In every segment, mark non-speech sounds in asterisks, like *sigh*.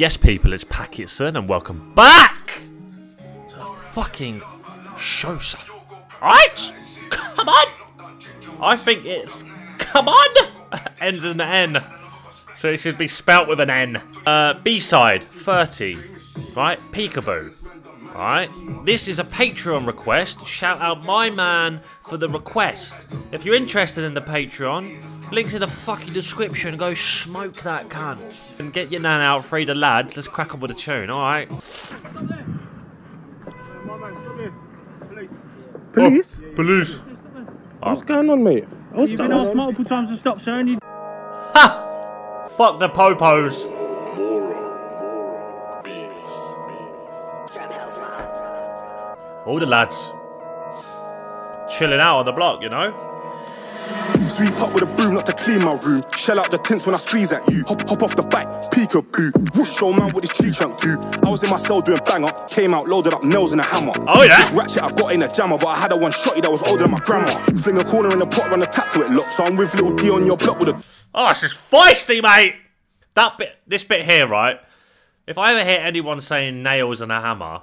Yes, people, it's Packetson, and welcome back to the fucking show, son. Alright? Come on! I think it's come on! *laughs* Ends in an N. So it should be spelt with an N. Uh, B-side, 30. Right? Peekaboo. Alright? This is a Patreon request. Shout out my man for the request. If you're interested in the Patreon, Links in the fucking description. Go smoke that cunt. And get your nan out, free the lads. Let's crack on with the tune, alright? Police? Oh, police. What's oh. going on, mate? I was You've been asked multiple times to stop, sir, and you Ha! Fuck the popos. All the lads. Chilling out on the block, you know? Sweep up with a broom, not to clean my room. Shell out the tints when I squeeze at you. Hop, hop off the bike, peekaboo. Whoosh, show man with his tree trunk do. I was in my cell doing banger. Came out, loaded up nails and a hammer. Oh, yeah? This ratchet I got in a jammer, but I had a one shotty that was older than my grandma. Fling a corner in the pot, run a tap to it, look. So I'm with little D on your block with a. Oh, this is feisty, mate! That bit, this bit here, right? If I ever hear anyone saying nails and a hammer,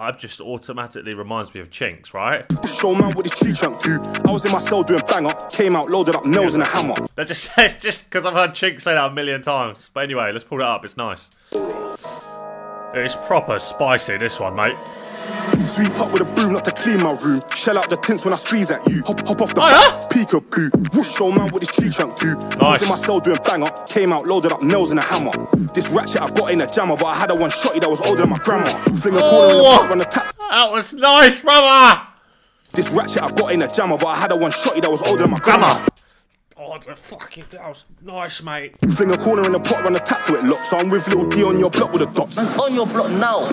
I just automatically reminds me of Chinx, right? Show man with his tree trunk do. I was in my cell doing banger. Came out, loaded up nails and a hammer. That just *laughs* it's just because I've heard Chinx say that a million times. But anyway, let's pull it up. It's nice. It's proper spicy, this one, mate. Sweep up with a broom, not to clean my room. Shell out the tints when I squeeze at you. Hop, hop off the Oh, yeah? peekaboo. Whoosh, show man with his tree trunk do. I was Nice. in my cell doing banger. Came out, loaded up nails and a hammer. This ratchet I got in a jammer, but I had a one shotty that was older than my grandma. Fling a corner in the Oh. run a tap. That was nice, brother! This ratchet I got in a jammer, but I had a one shotty that was older than my grandma. Grandma! Oh, the fucking, that was nice, mate. Fling a corner in the pot, run a tap to it, look. So I'm with little D on your block with the dots. Man's on your block now.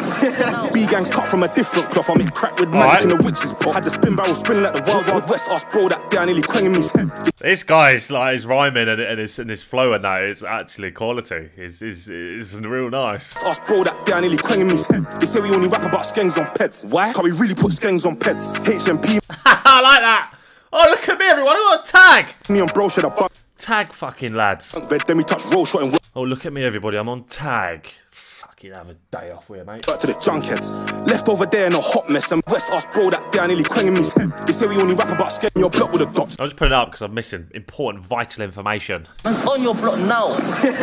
*laughs* B gangs cut from a different cloth. I make crack with magic Alright. in the witch's pot. Had the spin barrel spinning like the wild wild west. Ask bro that guy nearly quanging me his head. This guy's like his rhyming and, and his and his flow and that is actually quality. Is is is real nice. Ask bro that guy nearly quanging me his head. They say we only rap about skanks on pets. Why? Can't we really put skanks on pets? HMP, *laughs* I like that. Oh look at me, everyone! I got a tag. me and bro should have Tag, fucking lads. Then we touch roll shot and Oh look at me, everybody! I'm on tag. Fucking have a day off with you, mate. to the junkheads. Left over there in a hot mess. And West asked bro that guy nearly quanging me his head. They say we only rap about skank your block with the dots. I'm just putting it up because I'm missing important, vital information. Man's on your block now.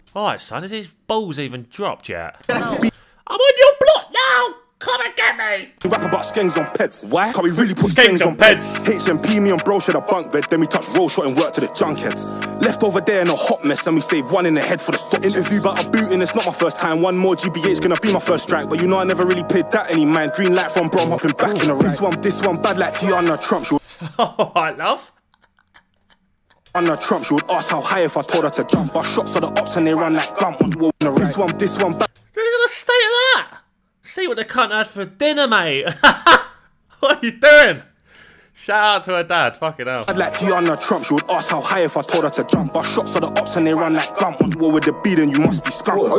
*laughs* All right, son, has his balls even dropped yet? I'm on your block now. Come and get me. We rap about skanks on pets. Why? Can't we really put Skanks skanks on on pets? HMP, me and bro should have bunk bed. Then we touch roll shot and work to the junkheads. Left over there in a hot mess and we save one in the head for the stop. Interview about a boot and it's not my first time. One more GBH gonna be my first strike. But you know I never really paid that any mind. Green light from bro, I'm hopping back in the This one, this one bad like Tiana Trump. She would, *laughs* oh, All right, love. Tiana Trump, she would ask how high if I told her to jump. I shots of the ops and they run like gump. Whoa, This one, this one bad. They're gonna stay at that. See what the cunt had for dinner, mate. *laughs* what are you doing? Shout out to her dad. Fucking hell. Bad like Tiana Trump, she would ask how high if I told her to jump. I shots of the ops and they run like gump. War with the beat and you must be skunk.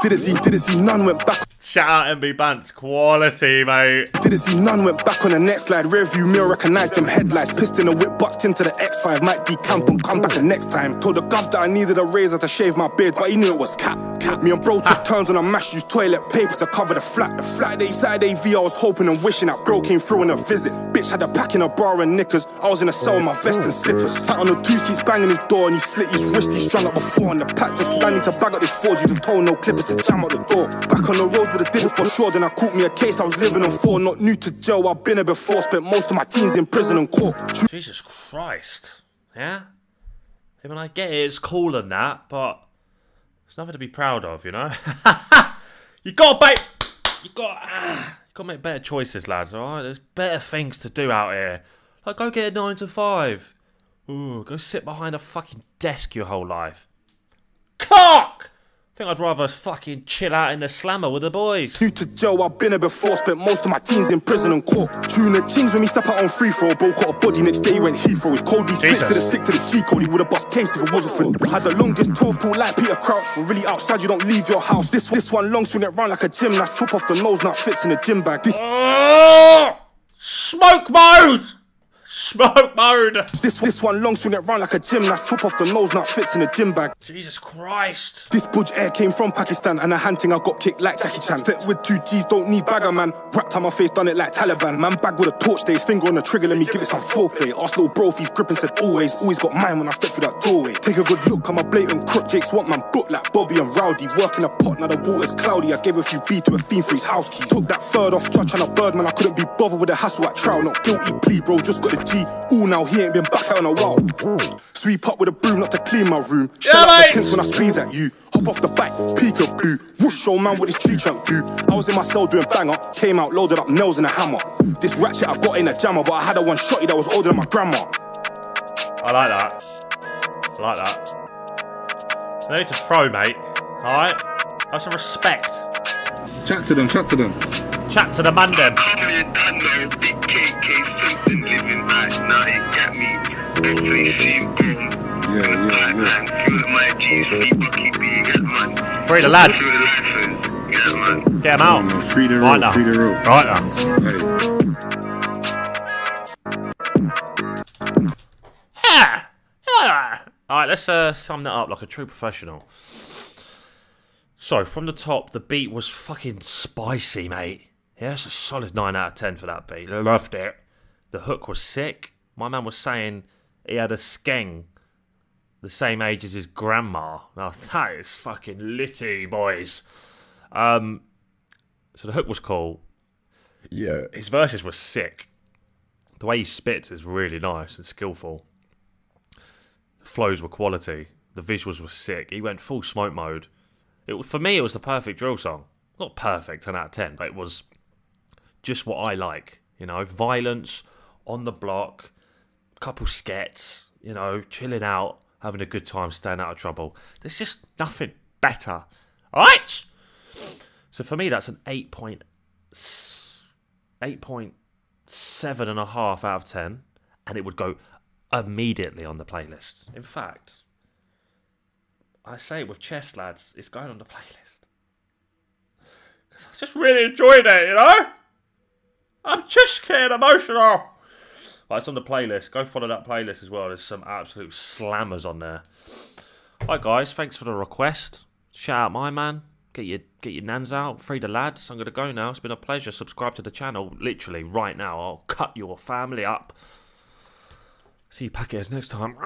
Didn't see, didn't see none went back. Shout out MB Bants. Quality, mate. Didn't see none went back on the next slide. Rear view mirror recognized them headlights. Pissed in the whip, bucked into the X5. Might decamp and come back the next time. Told the govs that I needed a razor to shave my beard, but he knew it was cap. Cap. Me and bro took turns on a mash, used toilet paper to cover the flat. The Saturday, Saturday V, I was hoping and wishing that bro came through in a visit. Bitch had a pack in a bar and knickers. I was in a oh, cell with my vest and slippers. Pat on the twos keeps banging his door and he slit his wrist. He strung up before and the pack just landing to bag up this forge. You told no clippers to jam out the door. Back on the roads with a it for sure. Then I caught me a case I was living on four. Not new to jail, I've been here before. Spent most of my teens in prison and court. Jesus Christ. Yeah? I mean, I get it, it's cool and that, but it's nothing to be proud of, you know? *laughs* you gotta bait. You gotta, ah, *sighs* you gotta make better choices, lads, alright? There's better things to do out here. Like, go get a 9 to 5. Ooh, go sit behind a fucking desk your whole life. Cock! Think I'd rather fucking chill out in the slammer with the boys. New to jail, I've been here before. Spent most of my teens in prison and court. Tuna chings when we step out on free throw. Bro caught a body next day, he went Heathrow. His cold, he switched to the stick to the G code. He would have bust case if it wasn't for. Had the longest 12 tool like Peter Crouch. We're really outside, you don't leave your house. This this one long swing it round like a gymnast. Chop off the nose, now fits in a gym bag. This Oh! Smoke mode! Smoke mode! This this one long swing it round like a gymnast. Chop off the nose, now fits in a gym bag. Jesus Christ. This budge air came from Pakistan and a hunting I got kicked like Jackie Chan. Step with two G's, don't need bagger man. Wrapped on my face, done it like Taliban. Man bag with a torch, day, his finger on the trigger, let me give it some foreplay. Ask little bro if he's gripping, said always. Always got mine when I step through that doorway. Take a good look, I'm a blatant crook. Jake's want man book like Bobby and Rowdy. Working a pot, now the water's cloudy. I gave a few B to a fiend for his house key. Took that third off, judge on a bird, man. I couldn't be bothered with the hassle at trial. Not guilty plea, bro, just got the G. Ooh, now he ain't been back out in a while. Sweep up with a broom, not to clean my room. Shout out mate. the kinks when I squeeze at you. Hop off the back, peekaboo. Whoosh, show man what his tree trunk do. I was in my cell doing banger. Came out, loaded up nails and a hammer. This ratchet I got in a jammer, but I had a one shotty that was older than my grandma. I like that. I like that. No need to throw, mate. Alright? Have some respect. Chat to them, chat to them. Chat to the man then. Now, you get me? FAC boom. Yeah, yeah, yeah. Man, feel my G's, bucky, B, get man. Free the lads. Feel the lifers, get man. Get him out. No, free the Right now. free the rope. Right now. Hey, Yeah. Yeah. Alright, let's uh, sum that up like a true professional. So, from the top, the beat was fucking spicy, mate. Yeah, it's a solid 9 out of 10 for that beat. I loved it. The hook was sick. My man was saying he had a skeng the same age as his grandma. Now, *laughs* that is fucking litty, boys. Um, so, the hook was cool. yeah. His verses were sick. The way he spits is really nice and skillful. The flows were quality. The visuals were sick. He went full smoke mode. It for me, it was the perfect drill song. Not perfect, ten out of ten, but it was just what I like. You know, violence on the block, couple skets. You know, chilling out, having a good time, staying out of trouble. There's just nothing better. All right. So for me, that's an eight point eight point seven and a half out of ten, and it would go immediately on the playlist. In fact, I say it with chest lads, it's going on the playlist. Because I just really enjoyed it, you know? I'm just getting emotional. It's on the playlist. Go follow that playlist as well. There's some absolute slammers on there. Right, guys, thanks for the request. Shout out my man. Get your get your nans out. Free the lads. I'm gonna go now. It's been a pleasure. Subscribe to the channel literally right now. I'll cut your family up. See you packers next time.